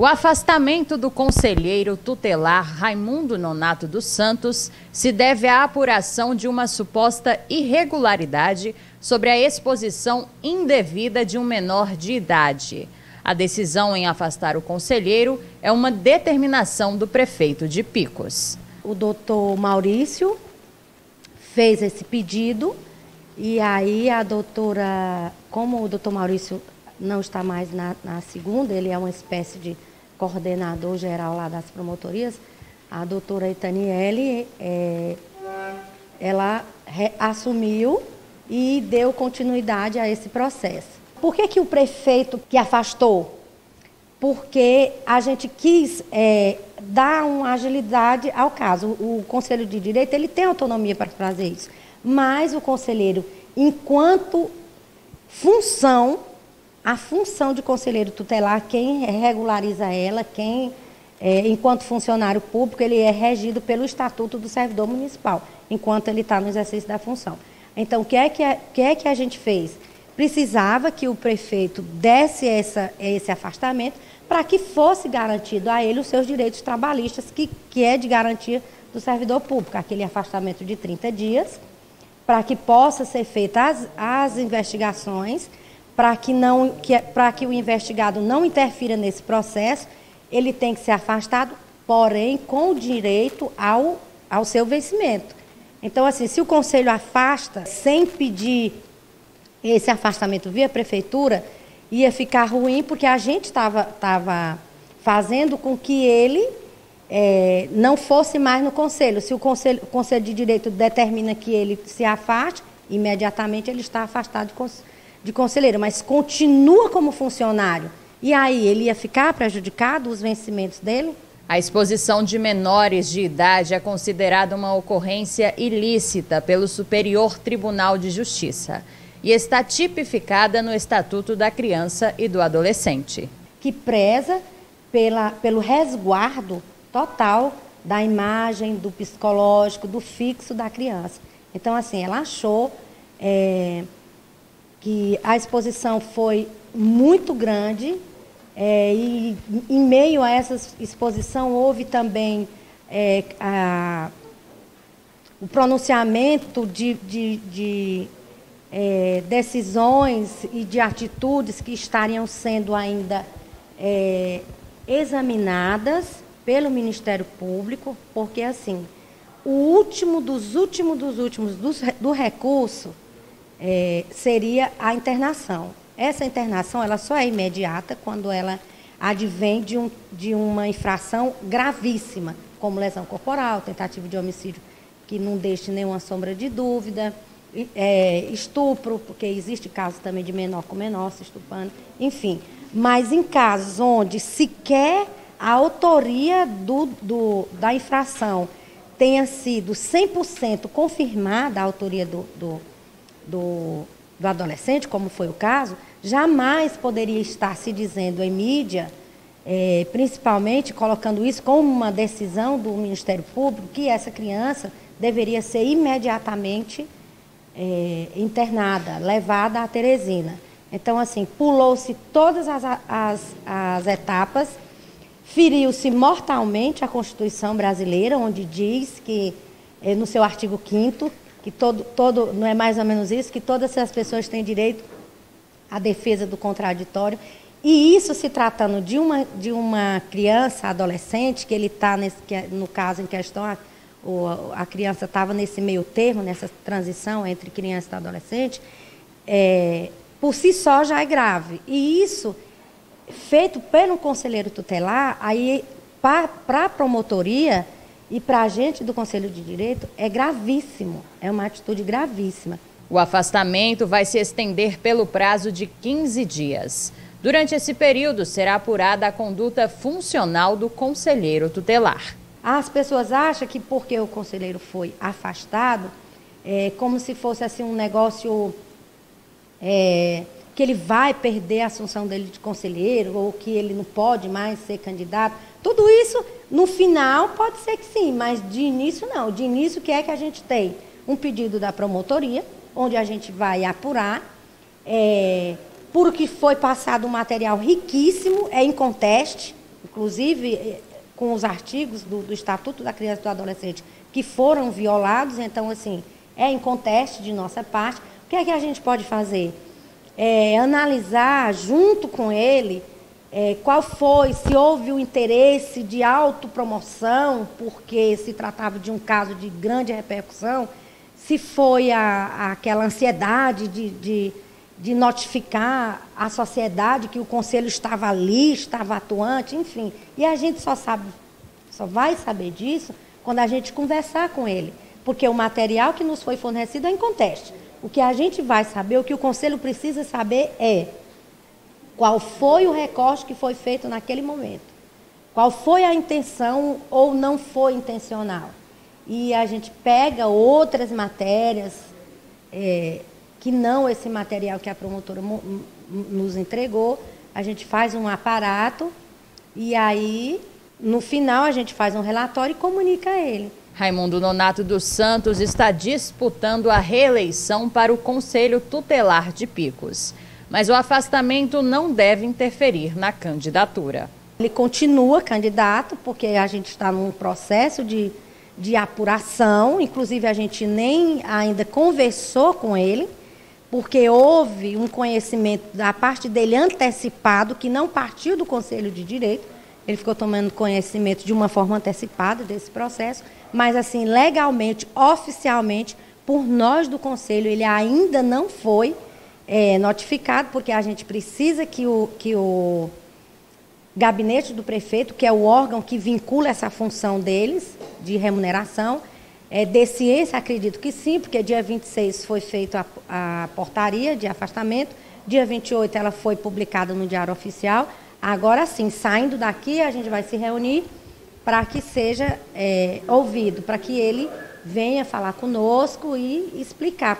O afastamento do conselheiro tutelar Raimundo Nonato dos Santos se deve à apuração de uma suposta irregularidade sobre a exposição indevida de um menor de idade. A decisão em afastar o conselheiro é uma determinação do prefeito de Picos. O doutor Maurício fez esse pedido e aí a doutora, como o doutor Maurício não está mais na, na segunda, ele é uma espécie de coordenador geral lá das promotorias, a doutora Itaniele, é, ela assumiu e deu continuidade a esse processo. Por que, que o prefeito que afastou? Porque a gente quis é, dar uma agilidade ao caso. O Conselho de Direito ele tem autonomia para fazer isso, mas o conselheiro, enquanto função, a função de conselheiro tutelar, quem regulariza ela, quem, é, enquanto funcionário público, ele é regido pelo Estatuto do Servidor Municipal, enquanto ele está no exercício da função. Então, o que é que a, que é que a gente fez? Precisava que o prefeito desse essa, esse afastamento para que fosse garantido a ele os seus direitos trabalhistas, que, que é de garantia do servidor público, aquele afastamento de 30 dias, para que possa ser feitas as, as investigações para que, não, que, que o investigado não interfira nesse processo, ele tem que ser afastado, porém com o direito ao, ao seu vencimento. Então, assim, se o conselho afasta sem pedir esse afastamento via prefeitura, ia ficar ruim porque a gente estava fazendo com que ele é, não fosse mais no conselho. Se o conselho, o conselho de direito determina que ele se afaste, imediatamente ele está afastado de conselho de conselheiro, mas continua como funcionário, e aí ele ia ficar prejudicado os vencimentos dele? A exposição de menores de idade é considerada uma ocorrência ilícita pelo Superior Tribunal de Justiça e está tipificada no Estatuto da Criança e do Adolescente. Que preza pela, pelo resguardo total da imagem, do psicológico, do fixo da criança. Então, assim, ela achou é, que a exposição foi muito grande é, e em meio a essa exposição houve também é, a, o pronunciamento de, de, de é, decisões e de atitudes que estariam sendo ainda é, examinadas pelo Ministério Público, porque assim, o último dos últimos dos últimos do, do recurso é, seria a internação. Essa internação ela só é imediata quando ela advém de, um, de uma infração gravíssima, como lesão corporal, tentativa de homicídio que não deixe nenhuma sombra de dúvida, é, estupro, porque existe casos também de menor com menor se estupando, enfim. Mas em casos onde sequer a autoria do, do, da infração tenha sido 100% confirmada, a autoria do, do, do, do adolescente, como foi o caso, jamais poderia estar se dizendo em mídia, é, principalmente colocando isso como uma decisão do Ministério Público, que essa criança deveria ser imediatamente é, internada, levada à Teresina. Então, assim, pulou-se todas as, as, as etapas, feriu-se mortalmente a Constituição brasileira, onde diz que, é, no seu artigo 5 que todo, todo, não é mais ou menos isso, que todas as pessoas têm direito à defesa do contraditório. E isso se tratando de uma, de uma criança, adolescente, que ele está, é, no caso em questão, a, a criança estava nesse meio termo, nessa transição entre criança e adolescente, é, por si só já é grave. E isso, feito pelo conselheiro tutelar, aí para a promotoria, e para a gente do Conselho de Direito é gravíssimo, é uma atitude gravíssima. O afastamento vai se estender pelo prazo de 15 dias. Durante esse período, será apurada a conduta funcional do conselheiro tutelar. As pessoas acham que porque o conselheiro foi afastado, é como se fosse assim um negócio é, que ele vai perder a assunção dele de conselheiro ou que ele não pode mais ser candidato. Tudo isso, no final, pode ser que sim, mas de início não. De início, o que é que a gente tem? Um pedido da promotoria, onde a gente vai apurar, é, por que foi passado um material riquíssimo, é inconteste, inclusive eh, com os artigos do, do Estatuto da Criança e do Adolescente que foram violados, então, assim, é inconteste de nossa parte. O que é que a gente pode fazer? É, analisar junto com ele é, qual foi, se houve o interesse de autopromoção, porque se tratava de um caso de grande repercussão, se foi a, aquela ansiedade de, de, de, notificar a sociedade que o conselho estava ali, estava atuante, enfim. E a gente só sabe, só vai saber disso quando a gente conversar com ele. Porque o material que nos foi fornecido é em conteste. O que a gente vai saber, o que o conselho precisa saber é qual foi o recorte que foi feito naquele momento? Qual foi a intenção ou não foi intencional? E a gente pega outras matérias é, que não esse material que a promotora nos entregou, a gente faz um aparato e aí, no final, a gente faz um relatório e comunica a ele. Raimundo Nonato dos Santos está disputando a reeleição para o Conselho Tutelar de Picos mas o afastamento não deve interferir na candidatura. Ele continua candidato, porque a gente está num processo de, de apuração, inclusive a gente nem ainda conversou com ele, porque houve um conhecimento da parte dele antecipado, que não partiu do Conselho de Direito, ele ficou tomando conhecimento de uma forma antecipada desse processo, mas assim, legalmente, oficialmente, por nós do Conselho, ele ainda não foi é, notificado, porque a gente precisa que o, que o gabinete do prefeito, que é o órgão que vincula essa função deles, de remuneração, é, dê ciência, acredito que sim, porque dia 26 foi feita a, portaria de afastamento, dia 28 ela foi publicada no Diário Oficial. Agora sim, saindo daqui, a gente vai se reunir para que seja é, ouvido, para que ele venha falar conosco e explicar.